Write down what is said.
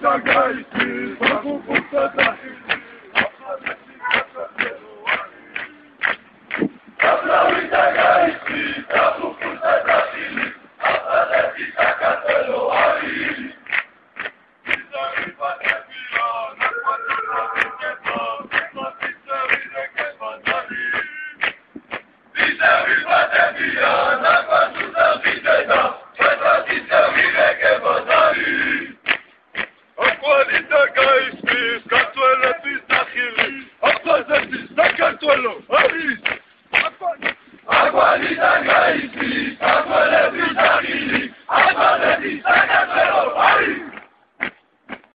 Zagajski, znowu გაისმის ქართველების დახილი აფხაზეთის საქართველო არის აგვარიდან გაისმის